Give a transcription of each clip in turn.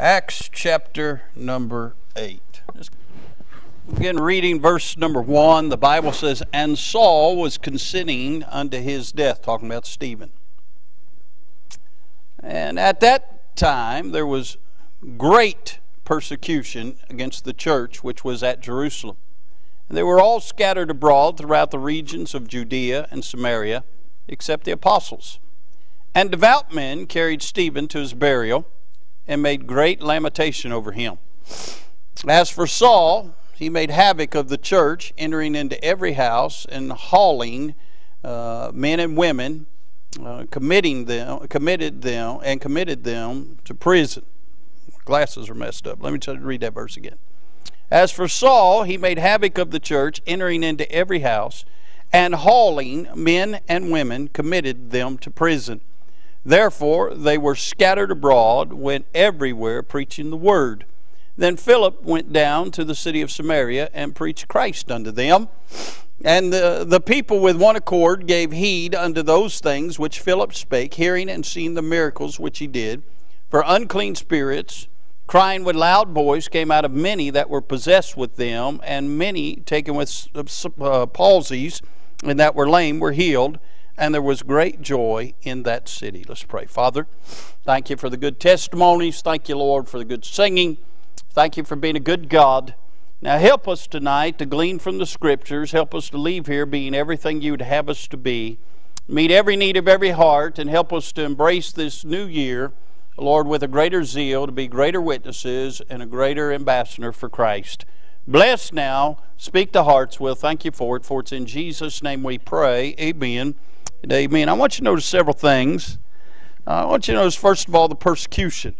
Acts chapter number 8. Again, reading verse number 1. The Bible says, And Saul was consenting unto his death, talking about Stephen. And at that time there was great persecution against the church which was at Jerusalem. And they were all scattered abroad throughout the regions of Judea and Samaria, except the apostles. And devout men carried Stephen to his burial and made great lamentation over him. As for Saul, he made havoc of the church, entering into every house and hauling uh, men and women, uh, committing them, committed them, and committed them to prison. Glasses are messed up. Let me try to read that verse again. As for Saul, he made havoc of the church, entering into every house and hauling men and women, committed them to prison. Therefore, they were scattered abroad, went everywhere preaching the word. Then Philip went down to the city of Samaria and preached Christ unto them. And the, the people with one accord gave heed unto those things which Philip spake, hearing and seeing the miracles which he did. For unclean spirits, crying with loud voice, came out of many that were possessed with them, and many taken with uh, palsies and that were lame were healed and there was great joy in that city. Let's pray. Father, thank you for the good testimonies. Thank you, Lord, for the good singing. Thank you for being a good God. Now help us tonight to glean from the Scriptures. Help us to leave here being everything you would have us to be. Meet every need of every heart and help us to embrace this new year, Lord, with a greater zeal to be greater witnesses and a greater ambassador for Christ. Bless now. Speak to hearts. We'll thank you for it, for it's in Jesus' name we pray. Amen. Amen. I want you to notice several things. Uh, I want you to notice, first of all, the persecution.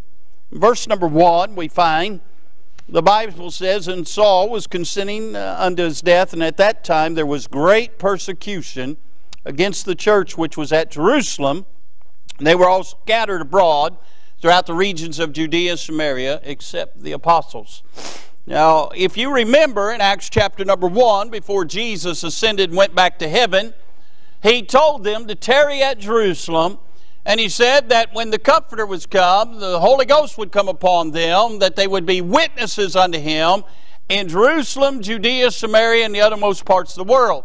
verse number one, we find the Bible says, And Saul was consenting uh, unto his death, and at that time there was great persecution against the church which was at Jerusalem. They were all scattered abroad throughout the regions of Judea and Samaria, except the apostles. Now, if you remember in Acts chapter number 1, before Jesus ascended and went back to heaven, he told them to tarry at Jerusalem. And he said that when the Comforter was come, the Holy Ghost would come upon them, that they would be witnesses unto him in Jerusalem, Judea, Samaria, and the uttermost parts of the world.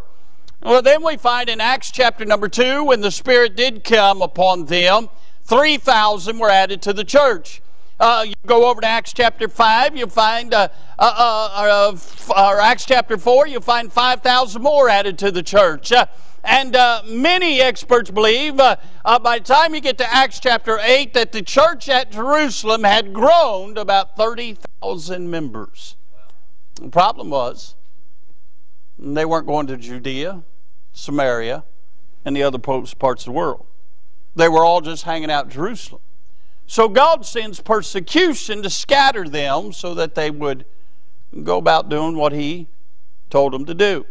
Well, then we find in Acts chapter number 2, when the Spirit did come upon them, 3,000 were added to the church. Uh, you go over to Acts chapter 5, you'll find, uh, uh, uh, uh or Acts chapter 4, you'll find 5,000 more added to the church. And uh, many experts believe uh, uh, by the time you get to Acts chapter 8 that the church at Jerusalem had grown to about 30,000 members. The problem was they weren't going to Judea, Samaria, and the other parts of the world. They were all just hanging out in Jerusalem. So God sends persecution to scatter them so that they would go about doing what He told them to do.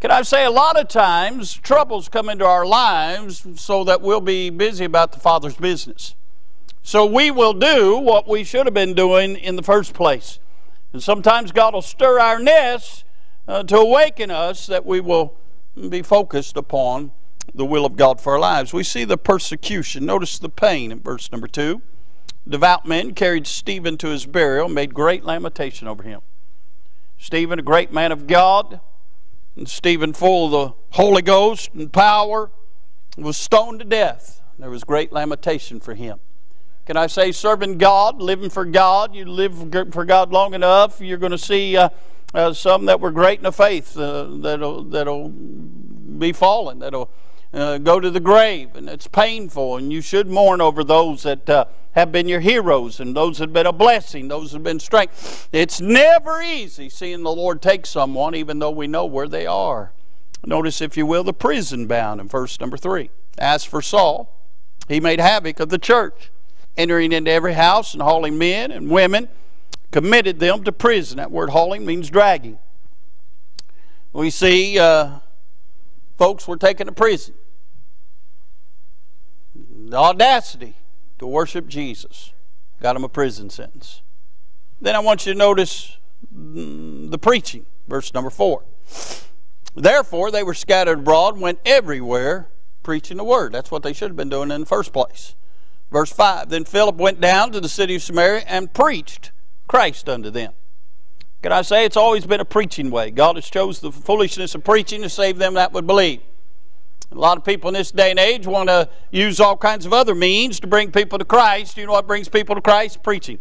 Can I say a lot of times troubles come into our lives so that we'll be busy about the Father's business. So we will do what we should have been doing in the first place. And sometimes God will stir our nests uh, to awaken us that we will be focused upon the will of God for our lives. We see the persecution. Notice the pain in verse number 2. Devout men carried Stephen to his burial, made great lamentation over him. Stephen, a great man of God, and Stephen, full of the Holy Ghost and power, was stoned to death. There was great lamentation for him. Can I say, serving God, living for God, you live for God long enough, you're going to see uh, uh, some that were great in the faith uh, that'll, that'll be fallen, that'll uh, go to the grave, and it's painful, and you should mourn over those that uh, have been your heroes and those that have been a blessing, those that have been strength. It's never easy seeing the Lord take someone, even though we know where they are. Notice, if you will, the prison bound in verse number three. As for Saul, he made havoc of the church, entering into every house and hauling men and women, committed them to prison. That word hauling means dragging. We see uh, folks were taken to prison. The audacity to worship Jesus got him a prison sentence. Then I want you to notice the preaching, verse number four. Therefore, they were scattered abroad, went everywhere preaching the word. That's what they should have been doing in the first place. Verse 5 Then Philip went down to the city of Samaria and preached Christ unto them. Can I say it's always been a preaching way? God has chose the foolishness of preaching to save them that would believe. A lot of people in this day and age want to use all kinds of other means to bring people to Christ. You know what brings people to Christ? Preaching.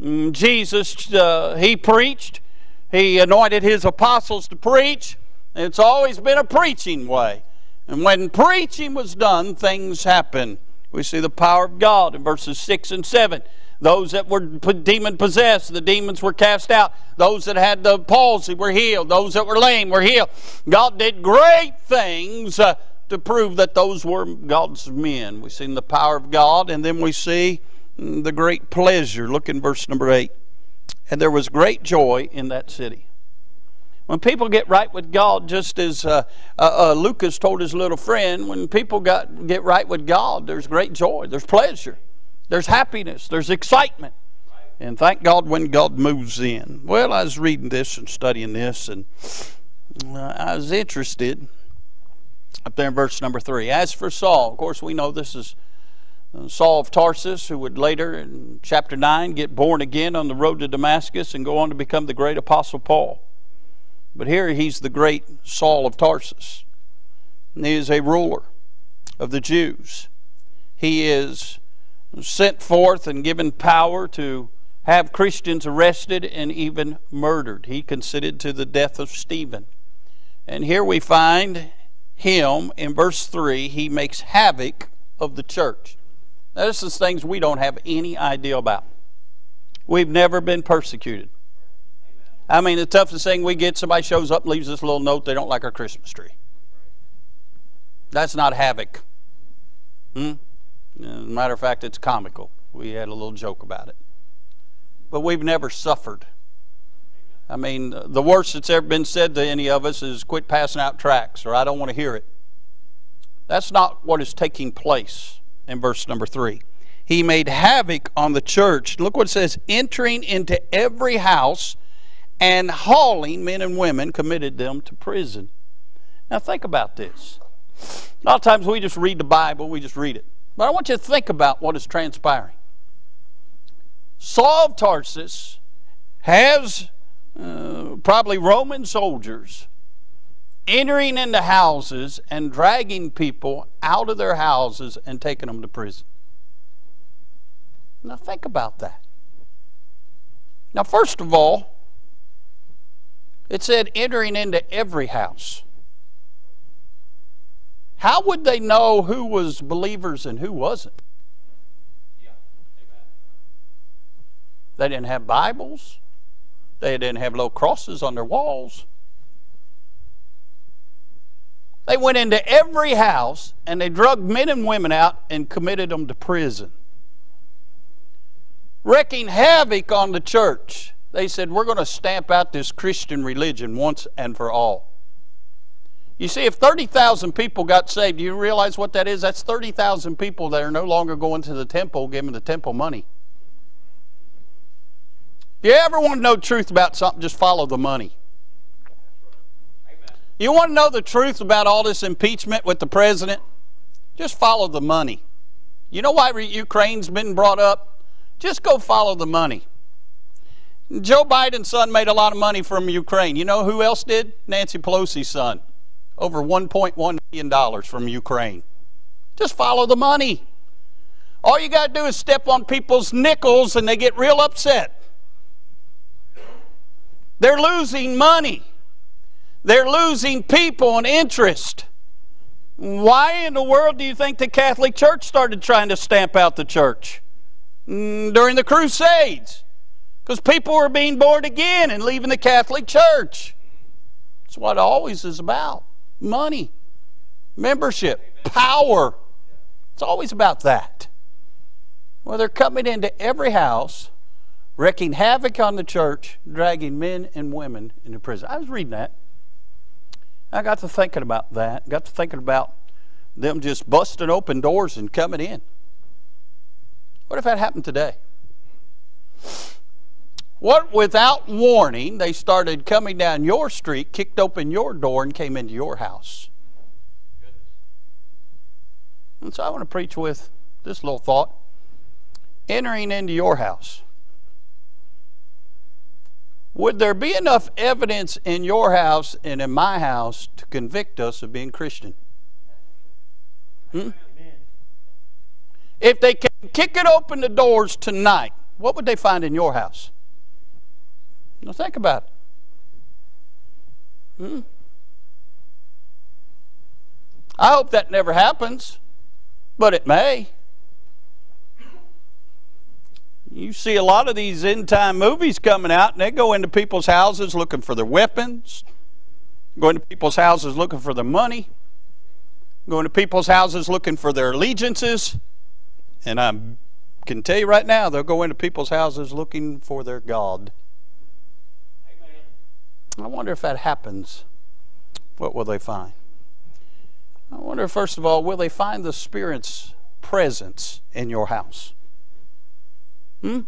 Mm, Jesus, uh, he preached. He anointed his apostles to preach. It's always been a preaching way. And when preaching was done, things happened. We see the power of God in verses 6 and 7. Those that were demon possessed, the demons were cast out. Those that had the palsy were healed. Those that were lame were healed. God did great things uh, to prove that those were God's men. We've seen the power of God, and then we see mm, the great pleasure. Look in verse number 8. And there was great joy in that city. When people get right with God, just as uh, uh, uh, Lucas told his little friend, when people got, get right with God, there's great joy, there's pleasure, there's happiness, there's excitement. And thank God when God moves in. Well, I was reading this and studying this, and uh, I was interested up there in verse number three. As for Saul, of course, we know this is uh, Saul of Tarsus, who would later in chapter 9 get born again on the road to Damascus and go on to become the great apostle Paul. But here he's the great Saul of Tarsus. And he is a ruler of the Jews. He is sent forth and given power to have Christians arrested and even murdered. He consented to the death of Stephen. And here we find him in verse 3 he makes havoc of the church. Now, this is things we don't have any idea about. We've never been persecuted. I mean, the toughest thing we get, somebody shows up and leaves us a little note they don't like our Christmas tree. That's not havoc. Hmm? As a matter of fact, it's comical. We had a little joke about it. But we've never suffered. I mean, the worst that's ever been said to any of us is quit passing out tracts or I don't want to hear it. That's not what is taking place in verse number three. He made havoc on the church. Look what it says entering into every house and hauling men and women committed them to prison. Now think about this. A lot of times we just read the Bible, we just read it. But I want you to think about what is transpiring. Saul of Tarsus has uh, probably Roman soldiers entering into houses and dragging people out of their houses and taking them to prison. Now think about that. Now, first of all, it said entering into every house. How would they know who was believers and who wasn't? They didn't have Bibles. They didn't have little crosses on their walls. They went into every house and they drugged men and women out and committed them to prison, wreaking havoc on the church they said, We're going to stamp out this Christian religion once and for all. You see, if 30,000 people got saved, do you realize what that is? That's 30,000 people that are no longer going to the temple giving the temple money. You ever want to know truth about something, just follow the money. You want to know the truth about all this impeachment with the president? Just follow the money. You know why Ukraine's been brought up? Just go follow the money. Joe Biden's son made a lot of money from Ukraine. You know who else did? Nancy Pelosi's son. Over $1.1 million from Ukraine. Just follow the money. All you got to do is step on people's nickels and they get real upset. They're losing money. They're losing people and interest. Why in the world do you think the Catholic Church started trying to stamp out the church? Mm, during the Crusades. Because people were being born again and leaving the Catholic Church. That's what it always is about money, membership, power. It's always about that. Well, they're coming into every house, wreaking havoc on the church, dragging men and women into prison. I was reading that. I got to thinking about that. Got to thinking about them just busting open doors and coming in. What if that happened today? What, without warning, they started coming down your street, kicked open your door, and came into your house. And so I want to preach with this little thought. Entering into your house. Would there be enough evidence in your house and in my house to convict us of being Christian? Hmm? If they can kick it open the doors tonight, what would they find in your house? Now think about it. Hmm? I hope that never happens, but it may. You see a lot of these end time movies coming out, and they go into people's houses looking for their weapons, go into people's houses looking for their money, go into people's houses looking for their allegiances. And I can tell you right now, they'll go into people's houses looking for their God. I wonder if that happens. What will they find? I wonder, first of all, will they find the Spirit's presence in your house? Hmm?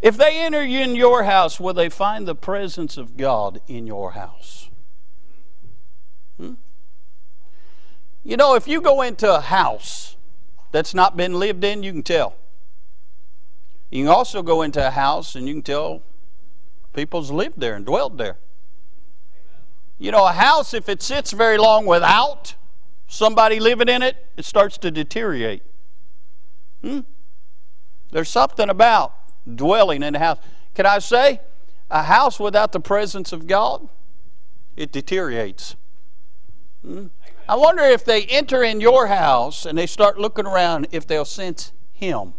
If they enter you in your house, will they find the presence of God in your house? Hmm? You know, if you go into a house that's not been lived in, you can tell. You can also go into a house and you can tell people's lived there and dwelt there. You know, a house, if it sits very long without somebody living in it, it starts to deteriorate. Hmm? There's something about dwelling in a house. Can I say, a house without the presence of God, it deteriorates. Hmm? I wonder if they enter in your house and they start looking around, if they'll sense Him.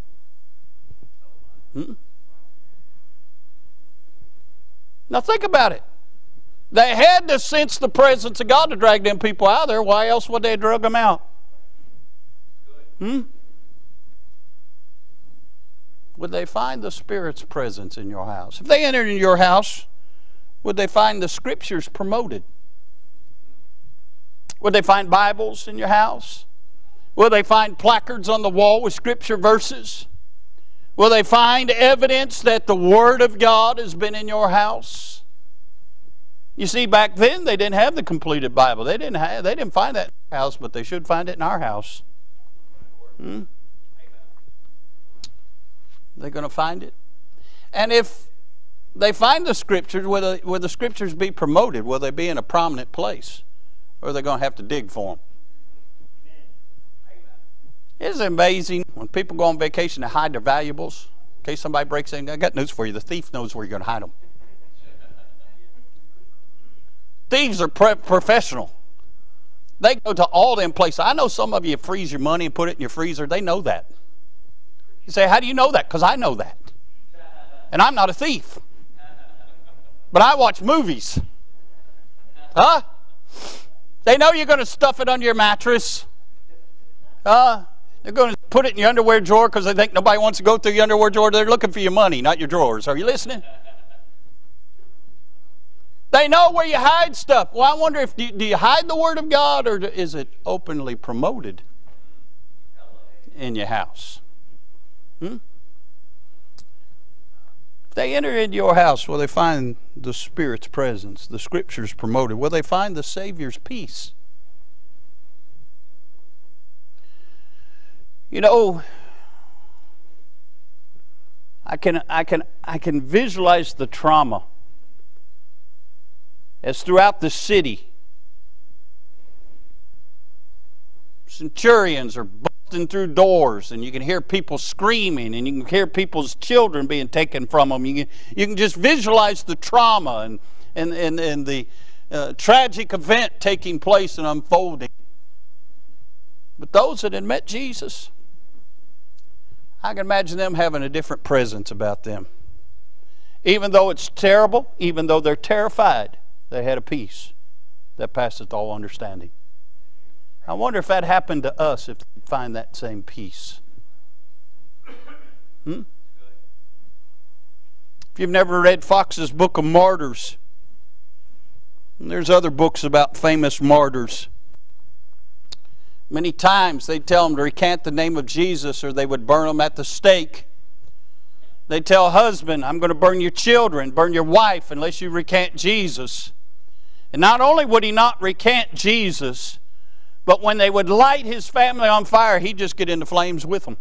Hmm? Now think about it. They had to sense the presence of God to drag them people out there. Why else would they drug them out? Hmm? Would they find the Spirit's presence in your house? If they entered in your house, would they find the Scriptures promoted? Would they find Bibles in your house? Will they find placards on the wall with Scripture verses? Will they find evidence that the Word of God has been in your house? You see, back then they didn't have the completed Bible. They didn't have. They didn't find that house, but they should find it in our house. Hmm? They're going to find it, and if they find the scriptures, will will the scriptures be promoted? Will they be in a prominent place, or are they going to have to dig for them? Isn't amazing when people go on vacation to hide their valuables? In case somebody breaks in, I got news for you. The thief knows where you're going to hide them. Thieves are pre- professional. They go to all them places. I know some of you freeze your money and put it in your freezer. They know that. You say, How do you know that? Because I know that. And I'm not a thief. But I watch movies. Huh? They know you're going to stuff it under your mattress. Uh, they're going to put it in your underwear drawer because they think nobody wants to go through your underwear drawer. They're looking for your money, not your drawers. Are you listening? They know where you hide stuff. Well, I wonder if do you, do you hide the Word of God or is it openly promoted in your house? Hmm? If they enter into your house, will they find the Spirit's presence, the Scriptures promoted? Will they find the Savior's peace? You know, I can, I can, I can visualize the trauma as throughout the city, centurions are busting through doors, and you can hear people screaming, and you can hear people's children being taken from them. You can, you can just visualize the trauma and, and, and, and the uh, tragic event taking place and unfolding. But those that had met Jesus, I can imagine them having a different presence about them. Even though it's terrible, even though they're terrified, they had a peace that passeth all understanding. I wonder if that happened to us, if we find that same peace. Hmm? If you've never read Fox's Book of Martyrs, there's other books about famous martyrs. Many times they'd tell them to recant the name of Jesus or they would burn them at the stake. They'd tell husband, I'm going to burn your children, burn your wife unless you recant Jesus. And not only would he not recant Jesus, But when they would light his family on fire, he'd just get into flames with them.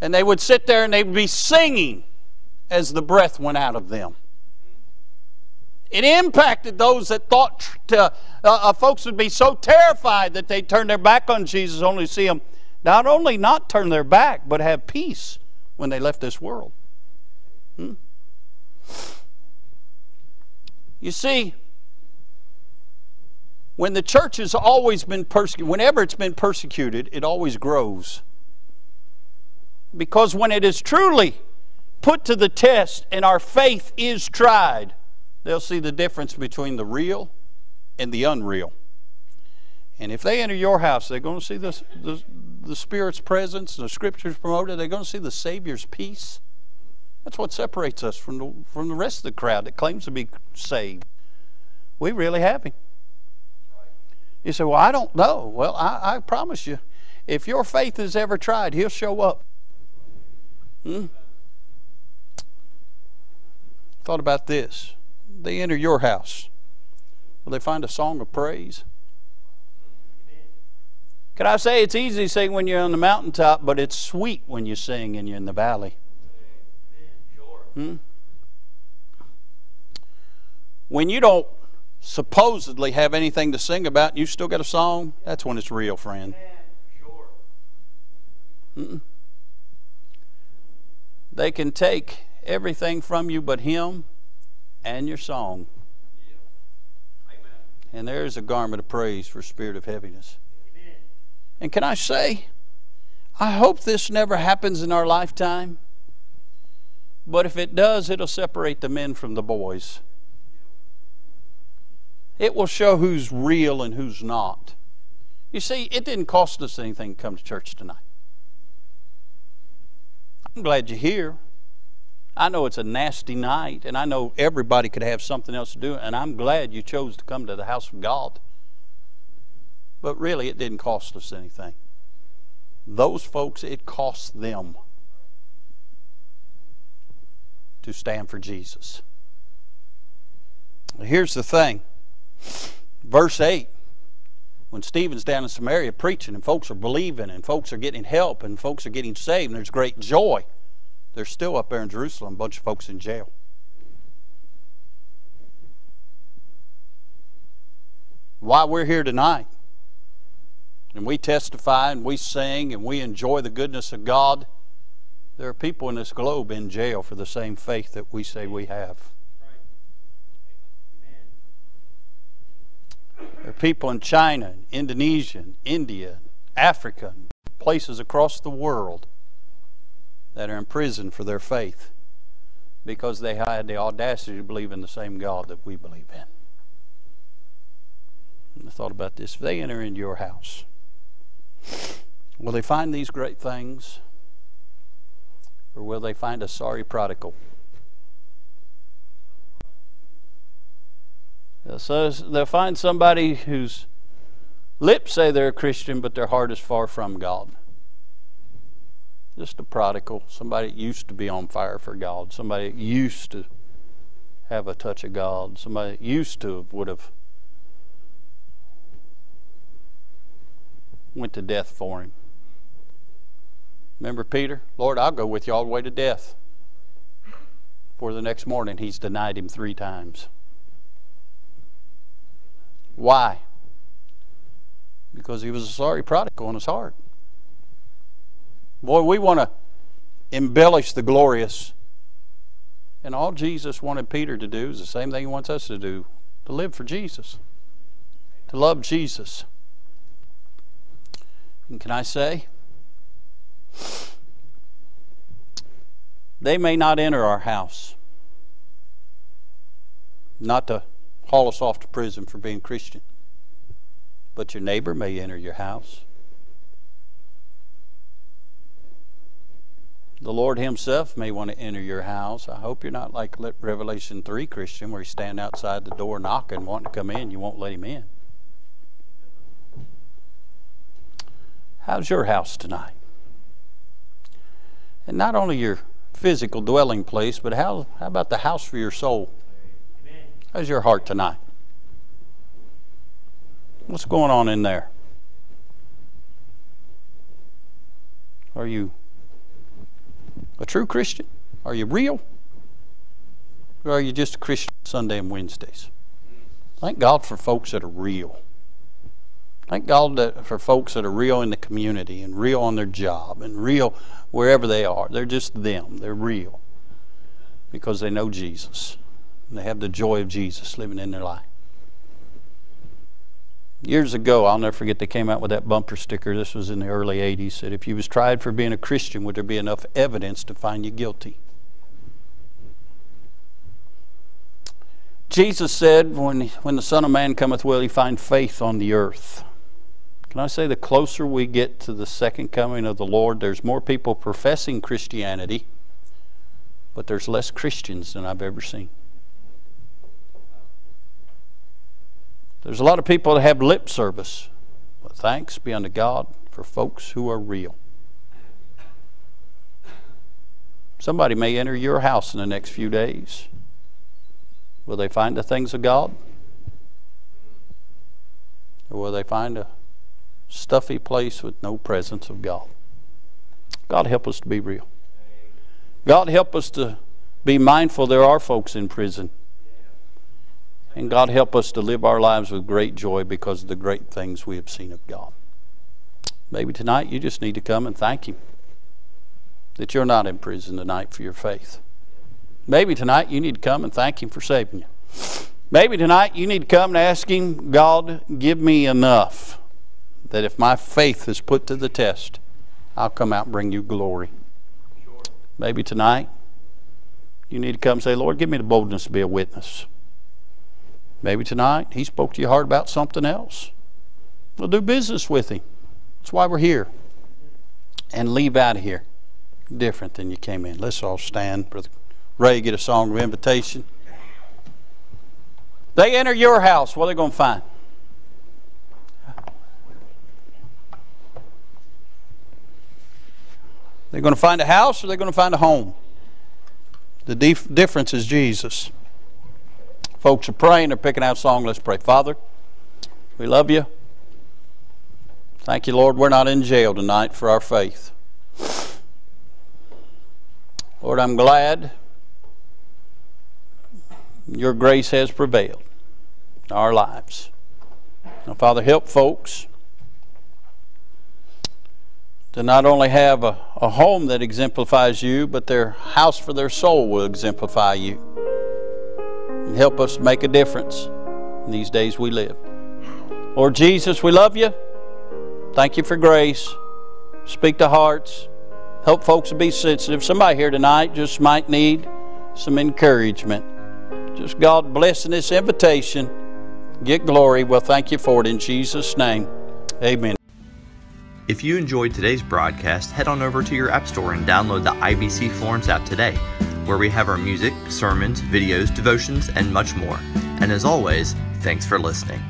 And they would sit there and they'd be singing as the breath went out of them. It impacted those that thought uh, uh, folks would be so terrified that they'd turn their back on Jesus only to see him not only not turn their back, but have peace when they left this world. Hmm? You see, when the church has always been persecuted, whenever it's been persecuted, it always grows. Because when it is truly put to the test and our faith is tried, they'll see the difference between the real and the unreal. And if they enter your house, they're going to see the, the, the Spirit's presence, and the Scriptures promoted, they're going to see the Savior's peace. That's what separates us from the, from the rest of the crowd that claims to be saved. We really have Him. You say, Well, I don't know. Well, I, I promise you, if your faith is ever tried, He'll show up. Hmm? Thought about this. They enter your house. Will they find a song of praise? Can I say it's easy to sing when you're on the mountaintop, but it's sweet when you sing and you're in the valley? Hmm? When you don't supposedly have anything to sing about you still got a song, that's when it's real, friend. Mm-mm. They can take everything from you but Him and your song. And there's a garment of praise for spirit of heaviness. And can I say, I hope this never happens in our lifetime. But if it does, it'll separate the men from the boys. It will show who's real and who's not. You see, it didn't cost us anything to come to church tonight. I'm glad you're here. I know it's a nasty night, and I know everybody could have something else to do, and I'm glad you chose to come to the house of God. But really, it didn't cost us anything. Those folks, it cost them to stand for Jesus. Here's the thing verse 8 when Stephen's down in Samaria preaching and folks are believing and folks are getting help and folks are getting saved and there's great joy, there's still up there in Jerusalem a bunch of folks in jail. Why we're here tonight and we testify and we sing and we enjoy the goodness of God, there are people in this globe in jail for the same faith that we say we have. There are people in China, Indonesia, India, Africa, places across the world that are in prison for their faith because they had the audacity to believe in the same God that we believe in. I thought about this. If they enter into your house, Will they find these great things? Or will they find a sorry prodigal? So they'll find somebody whose lips say they're a Christian, but their heart is far from God. Just a prodigal, somebody that used to be on fire for God, somebody that used to have a touch of God, somebody that used to would have went to death for him. Remember Peter? Lord, I'll go with you all the way to death. For the next morning, he's denied him three times. Why? Because he was a sorry prodigal in his heart. Boy, we want to embellish the glorious. And all Jesus wanted Peter to do is the same thing he wants us to do to live for Jesus, to love Jesus. And can I say? They may not enter our house, not to haul us off to prison for being Christian, but your neighbor may enter your house. The Lord Himself may want to enter your house. I hope you're not like Revelation 3 Christian, where you stand outside the door knocking, wanting to come in. You won't let Him in. How's your house tonight? And not only your physical dwelling place, but how, how about the house for your soul? How's your heart tonight? What's going on in there? Are you a true Christian? Are you real? Or are you just a Christian Sunday and Wednesdays? Thank God for folks that are real. Thank God that for folks that are real in the community and real on their job and real wherever they are. They're just them. They're real because they know Jesus. And they have the joy of Jesus living in their life. Years ago, I'll never forget, they came out with that bumper sticker. This was in the early 80s. Said, if you was tried for being a Christian, would there be enough evidence to find you guilty? Jesus said, when, when the Son of Man cometh, will he find faith on the earth? Can I say the closer we get to the second coming of the Lord, there's more people professing Christianity, but there's less Christians than I've ever seen. There's a lot of people that have lip service. But thanks be unto God for folks who are real. Somebody may enter your house in the next few days. Will they find the things of God? Or will they find a stuffy place with no presence of God? God help us to be real. God help us to be mindful there are folks in prison. And God help us to live our lives with great joy because of the great things we have seen of God. Maybe tonight you just need to come and thank Him that you're not in prison tonight for your faith. Maybe tonight you need to come and thank Him for saving you. Maybe tonight you need to come and ask Him, God, give me enough that if my faith is put to the test, I'll come out and bring you glory. Maybe tonight you need to come and say, Lord, give me the boldness to be a witness. Maybe tonight he spoke to your heart about something else. We'll do business with him. That's why we're here. And leave out of here different than you came in. Let's all stand. Brother Ray, get a song of invitation. They enter your house. What are they going to find? They're going to find a house or they're going to find a home. The dif- difference is Jesus. Folks are praying, they're picking out a song. Let's pray. Father, we love you. Thank you, Lord, we're not in jail tonight for our faith. Lord, I'm glad your grace has prevailed in our lives. Now, Father, help folks to not only have a, a home that exemplifies you, but their house for their soul will exemplify you and help us make a difference in these days we live. Lord Jesus, we love you. Thank you for grace. Speak to hearts. Help folks to be sensitive. Somebody here tonight just might need some encouragement. Just God blessing this invitation. Get glory. Well, thank you for it in Jesus' name. Amen. If you enjoyed today's broadcast, head on over to your App Store and download the IBC Florence app today where we have our music, sermons, videos, devotions, and much more. And as always, thanks for listening.